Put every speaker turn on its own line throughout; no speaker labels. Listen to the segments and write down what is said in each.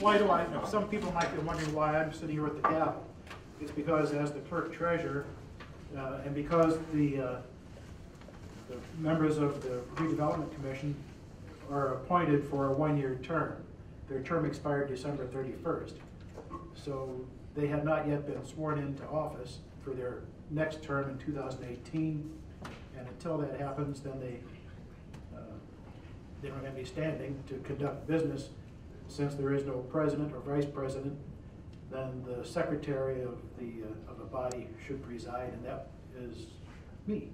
Why do I, know? some people might be wondering why I'm sitting here with the gavel. It's because as the clerk treasurer, uh, and because the, uh, the members of the redevelopment commission are appointed for a one-year term. Their term expired December thirty-first. So they have not yet been sworn into office for their next term in two thousand eighteen. And until that happens, then they, uh, they don't have any standing to conduct business. Since there is no president or vice president, then the secretary of the, uh, of the body should preside, and that is me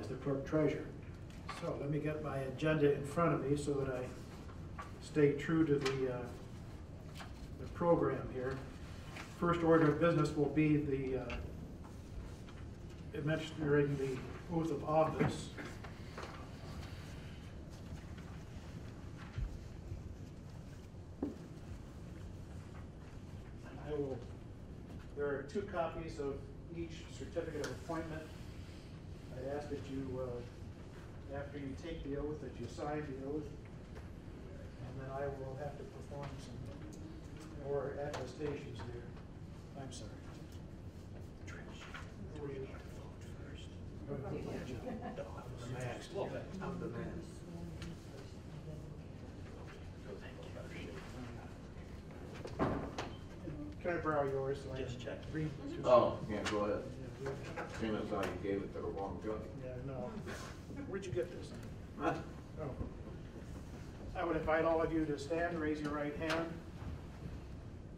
as the clerk treasurer. So let me get my agenda in front of me so that I stay true to the, uh, the program here. First order of business will be the, uh, administering the oath of office. I will, there are two copies of each certificate of appointment. I ask that you, uh, after you take the oath, that you sign the oath. And then I will have to perform some more attestations there. I'm sorry. Where do you want to vote first? I'm gonna put my job. I'm maxed. I'm the man. Can I borrow yours? so I
Just check.
Read.
Oh, yeah, go ahead.
Yeah, read.
Seeing as how you gave it to the wrong guy.
Yeah, no. Where'd you get this?
Huh?
Oh. I would invite all of you to stand, raise your right hand.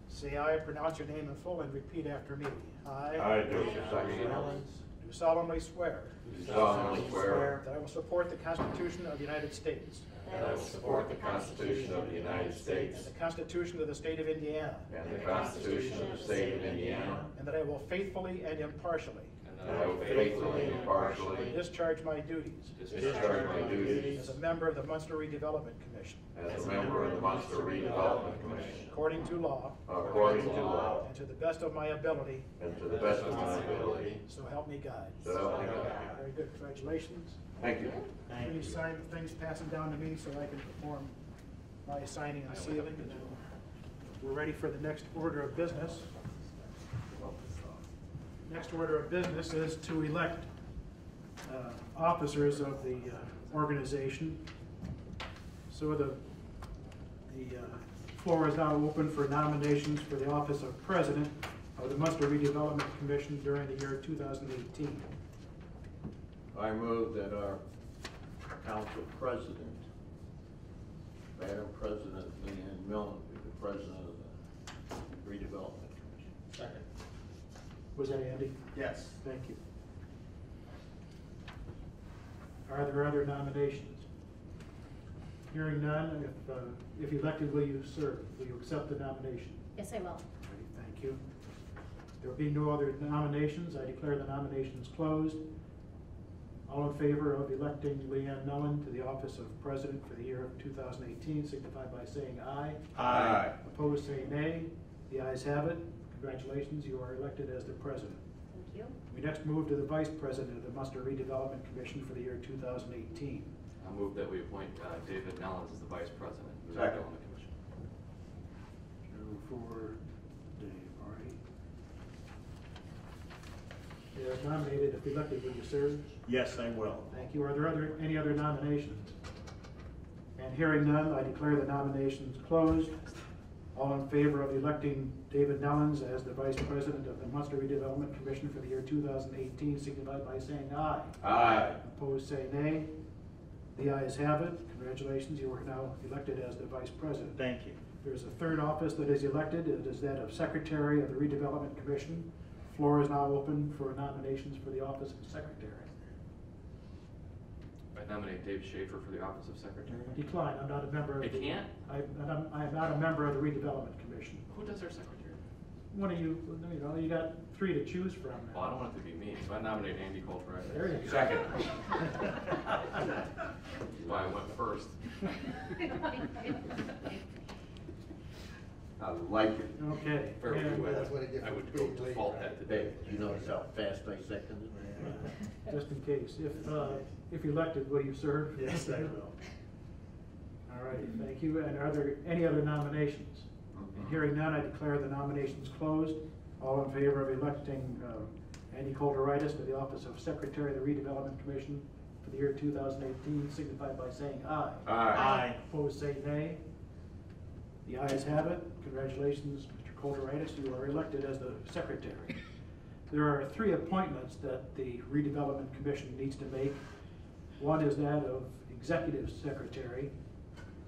Say aye, pronounce your name in full, and repeat after me.
I, Joseph
Saxon
Do solemnly swear
Do solemnly swear
that I will support the Constitution of the United States
that I will support the Constitution of the United States
and the Constitution of the State of Indiana,
and the Constitution of the State of Indiana,
and that I will faithfully and impartially.
And that I will faithfully and impartially
discharge my duties.
discharge my duties
as a member of the Munster Redevelopment Commission,
as a member of the Munster Redevelopment Commission,
according to law.
According to law,
and to the best of my ability,
and to the best of my ability,
so help me God.
so help me God.
Very good, congratulations.
Thank you.
Please sign the things, pass them down to me so I can perform my signing and sealing. and then We're ready for the next order of business. Next order of business is to elect uh, officers of the uh, organization. So the, the uh, floor is now open for nominations for the office of president of the Munster Redevelopment Commission during the year 2018.
I move that our council president, Madam President Leanne Mellon, be the president of the redevelopment commission.
Second.
Was that Andy?
Yes.
Thank you. Are there other nominations? Hearing none, if, uh, if elected, will you serve? Will you accept the nomination?
Yes, I will.
Ready, Thank you. There will be no other nominations. I declare the nominations closed. All in favor of electing Leanne Mellon to the office of president for the year of 2018 signify by saying aye.
Aye.
Opposed, say nay. The ayes have it. Congratulations, you are elected as the president.
Thank you.
We next move to the Vice President of the Munster Redevelopment Commission for the year 2018.
I move that we appoint uh, David Nellans as the Vice President of the
Second.
Development Commission.
Two for Dave, all right. You are nominated, if elected, will you serve?
Yes, I will.
Thank you. Are there other, any other nominations? And hearing none, I declare the nominations closed. All in favor of electing David Nellans as the Vice President of the Munster Redevelopment Commission for the year 2018 signify by saying aye.
Aye.
Opposed, say nay. The ayes have it. Congratulations, you are now elected as the Vice President.
Thank you.
There's a third office that is elected, it is that of Secretary of the Redevelopment Commission. Floor is now open for nominations for the office of Secretary.
I nominate Dave Schaefer for the Office of Secretary.
Decline, I'm not a member of
I
the.
can't?
I, I'm, I'm not a member of the Redevelopment Commission.
Who does our secretary?
One of you, you know, you got three to choose from
Well, I
now.
don't want it to be me, so I nominate Andy Koultourides.
There you go.
Second.
Why I went first.
I like it.
Okay.
Fair with
and,
you, I
uh,
would, I would go default that today.
Dave, you notice how fast I seconded?
Just in case, if, uh, if elected, will you serve?
Yes, I will.
All righty, thank you. And are there any other nominations? Hearing none, I declare the nominations closed. All in favor of electing uh, Andy Koultourides to the office of Secretary of the Redevelopment Commission for the year 2018 signify by saying aye.
Aye.
Opposed, say nay. The ayes have it. Congratulations, Mr. Koultourides, you are elected as the secretary. There are three appointments that the redevelopment commission needs to make. One is that of executive secretary.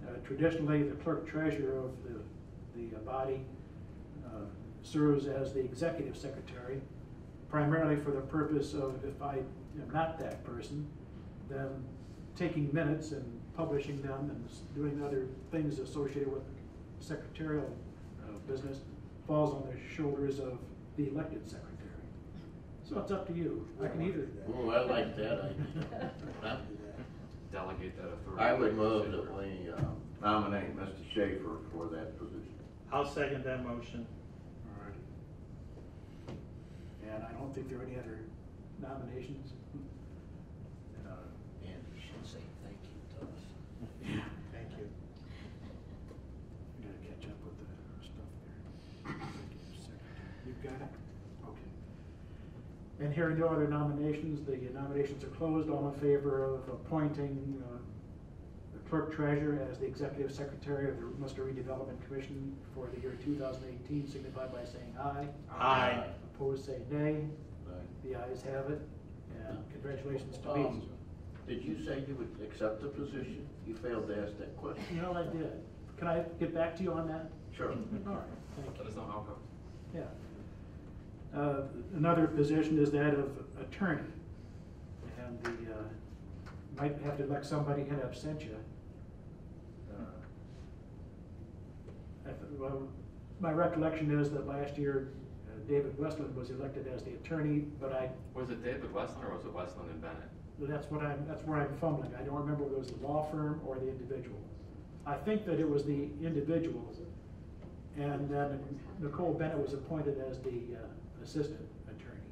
Uh, Traditionally, the clerk treasurer of the, the body uh, serves as the executive secretary, primarily for the purpose of, if I am not that person, then taking minutes and publishing them and doing other things associated with secretarial uh, business falls on the shoulders of the elected secretary. So it's up to you. I can either,
Oh, I like that idea.
Delegate that authority.
I would move that we uh, nominate Mr. Schaefer for that position.
I'll second that motion.
Alrighty. And I don't think there are any other nominations. Uh,
Andy should say thank you to us.
Thank you.
I gotta catch up with the stuff there. Executive secretary. You've got it? Okay. And hearing no other nominations, the nominations are closed. All in favor of appointing uh, the clerk treasurer as the executive secretary of the Munster Redevelopment Commission for the year 2018 signify by saying aye.
Aye.
Opposed, say nay.
Right.
The ayes have it. And congratulations to
Um,
me.
Did you say you would accept the position? You failed to ask that question.
You know, I did. Can I get back to you on that?
Sure.
All right, thank you.
Let us know how it goes.
Yeah. Uh, Another position is that of attorney. And the, uh, might have to elect somebody in absentia. Uh, if- Well, my recollection is that last year, uh, David Westland was elected as the attorney, but I,
Was it David Westland or was it Westland and Bennett?
that's what I'm, that's where I'm fumbling. I don't remember whether it was the law firm or the individual. I think that it was the individual. And then Nicole Bennett was appointed as the uh, assistant attorney.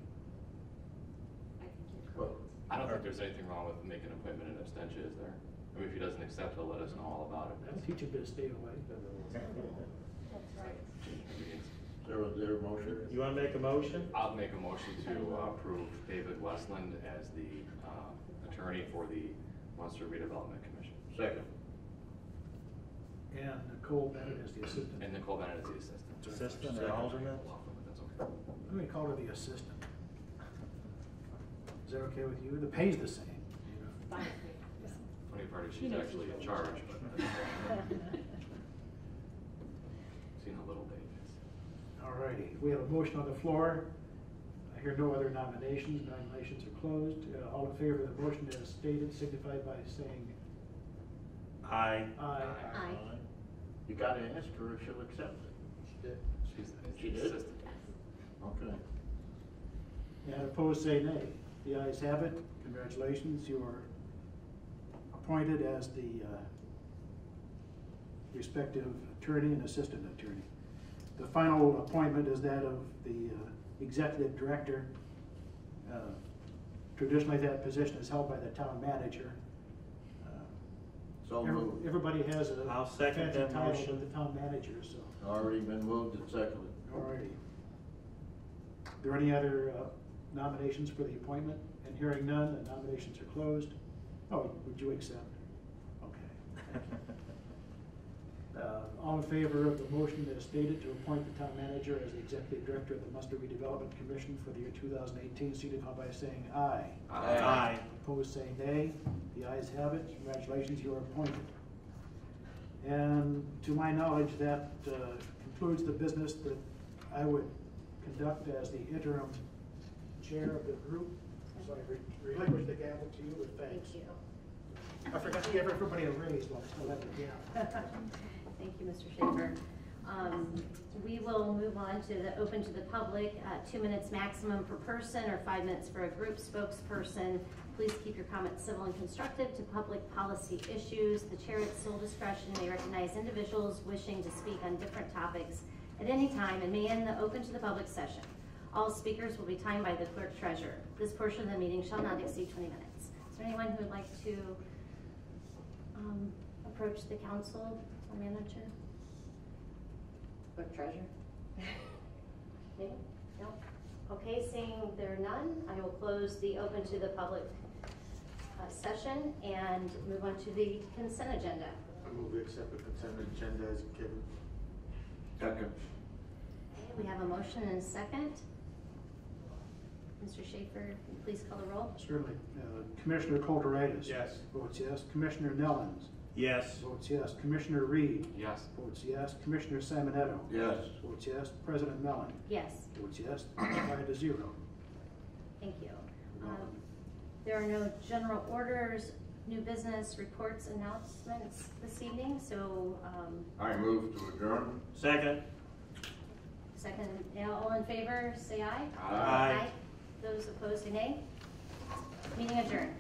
Well,
I don't think there's anything wrong with making an appointment in abstention, is there? I mean, if he doesn't accept, he'll let us know all about it.
That'll teach him to stay away.
Is there, is there a motion?
You wanna make a motion?
I'll make a motion to uh, approve David Westland as the uh, attorney for the Munster Redevelopment Commission.
Second.
And Nicole Bennett is the assistant.
And Nicole Bennett is the assistant.
Assistant or alternate?
That's okay.
Let me call her the assistant. Is that okay with you? The pay's the same. you know.
Funny part is she's actually in charge, but seen how little Dave.
All righty, we have a motion on the floor. I hear no other nominations. Nominations are closed. Uh, All in favor of the motion as stated signify by saying
Aye.
aye.
Aye.
You gotta ask her if she'll accept it. She did.
She's
She
the
did?
assistant.
Okay.
And opposed, say nay. The ayes have it. Congratulations, you are appointed as the uh, respective attorney and assistant attorney. The final appointment is that of the uh, executive director. Uh, Traditionally, that position is held by the town manager. Uh,
So
every-
moved.
Everybody has a
I'll second
fancy
that
title
motion.
with the town manager, so,
Already been moved and seconded.
all righty. There any other uh, nominations for the appointment? And hearing none, the nominations are closed. Oh, would you accept? Okay. Uh, All in favor of the motion as stated to appoint the town manager as the executive director of the Munster Redevelopment Commission for the year 2018, signify by saying aye.
Aye.
Opposed, say nay. The ayes have it. Congratulations, you are appointed. And to my knowledge, that uh, concludes the business that I would conduct as the interim chair of the group. So I re- relinquish the gavel to you with thanks.
Thank you.
I forgot to give everybody a raise while I still have the gavel.
Thank you, Mr. Schaefer. Um, We will move on to the open to the public, uh, two minutes maximum per person or five minutes for a group spokesperson. Please keep your comments civil and constructive to public policy issues. The chair at sole discretion may recognize individuals wishing to speak on different topics at any time and may end the open to the public session. All speakers will be timed by the clerk treasurer. This portion of the meeting shall not exceed twenty minutes. Is there anyone who would like to um, approach the council or manager? Clerk treasurer? Maybe? No? Okay, seeing there are none, I will close the open to the public uh, session and move on to the consent agenda.
I move we accept the consent agenda as given.
Second.
Okay, we have a motion and a second. Mr. Schaefer, please call the roll.
Certainly. Uh, Commissioner Koultourides.
Yes.
Votes yes. Commissioner Nellans.
Yes.
Votes yes. Commissioner Reed.
Yes.
Votes yes. Commissioner Simonetto.
Yes.
Votes yes. President Mellon.
Yes,
Votes yes. Five to zero.
thank you. Um, There are no general orders, new business, reports, announcements this evening, so, um,
I move to adjourn.
Second.
second, yeah, all in favor, say aye.
Aye.
Those opposed, say nay. Meeting adjourned.